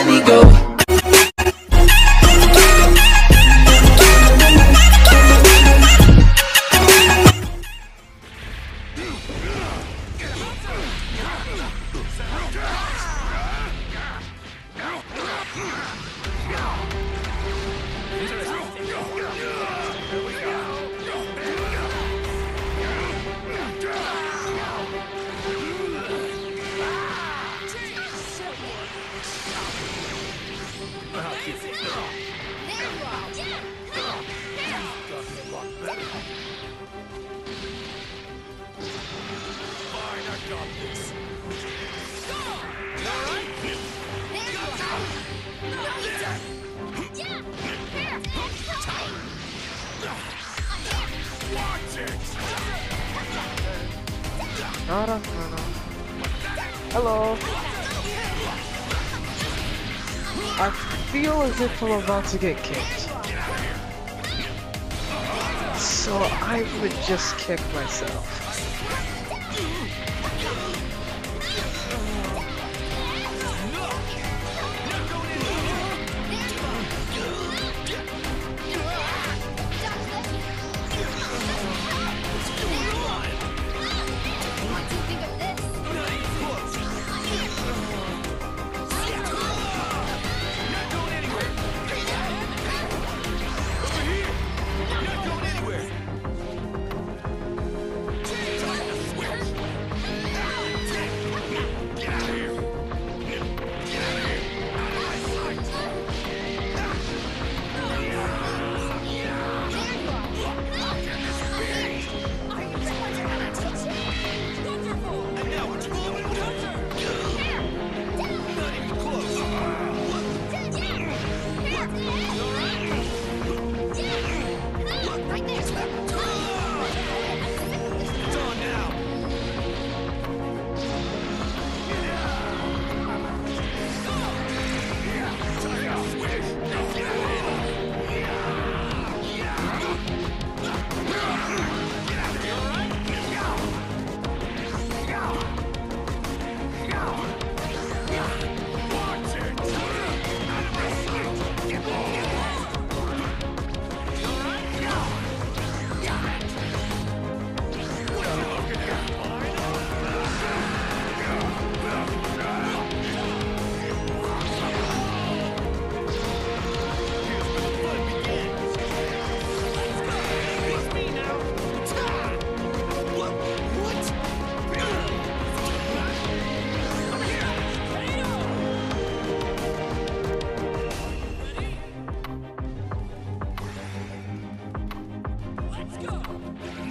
let me go. Hello. I feel as if I'm about to get kicked. So I would just kick myself. Go!